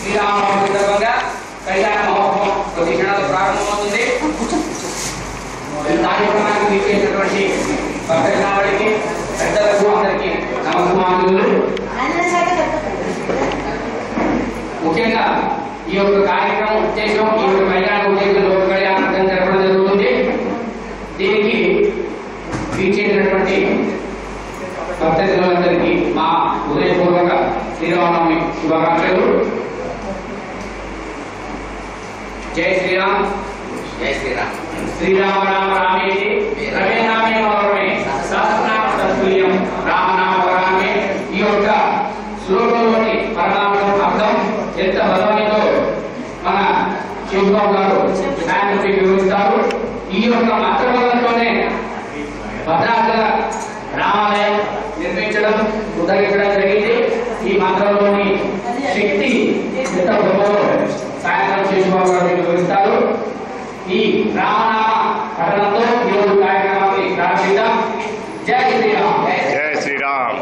శ్రీరామనవమి సందర్భంగా కళ్యాణ మహోత్సవం కొద్ది క్షణాలు ప్రారంభమవుతుంది. ఈ కార్యక్రమానికి ఇచ్చేటటువంటి భక్తజనాలకి పెద్దలకు అందరికీ నమస్కారాలు ముఖ్యంగా ఈ యొక్క కార్యక్రమం ఉద్దేశం ఈ యొక్క కళ్యాణ ఉద్దేశం లోక కళ్యాణం జరపడం జరుగుతుంది. దీనికి వీక్షించినటువంటి భక్తజనులందరికీ మా హృదయపూర్వక శ్రీరామనవమి శుభాకాంక్షలు. జై శ్రీరామ్. జై శ్రీరామ్. శ్రీరామ రామ రమే రామే మనోరమే సహస్రనామ తత్తుల్యం రామనామ వరామే ఈ యొక్క శ్లోకంలోని అర్థం ఎంత మన శివబాబు గారు వివరిస్తారు ఈ యొక్క రామాలయం నిర్మించడం ఉద్ధరించడం జరిగింది. ఈ మంత్రంలోని శక్తి ఎంత గొప్పదో సాయంత్రం శివబాబు గారు వివరిస్తారు ఈ రామనామ పఠనంతో ఈరోజు కార్యక్రమాన్ని ప్రారంభిద్దాం జై శ్రీరామ్ జై శ్రీరామ్